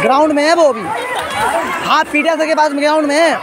Ground में है वो अभी। हाँ पीटीएस के पास ग्राउंड में है।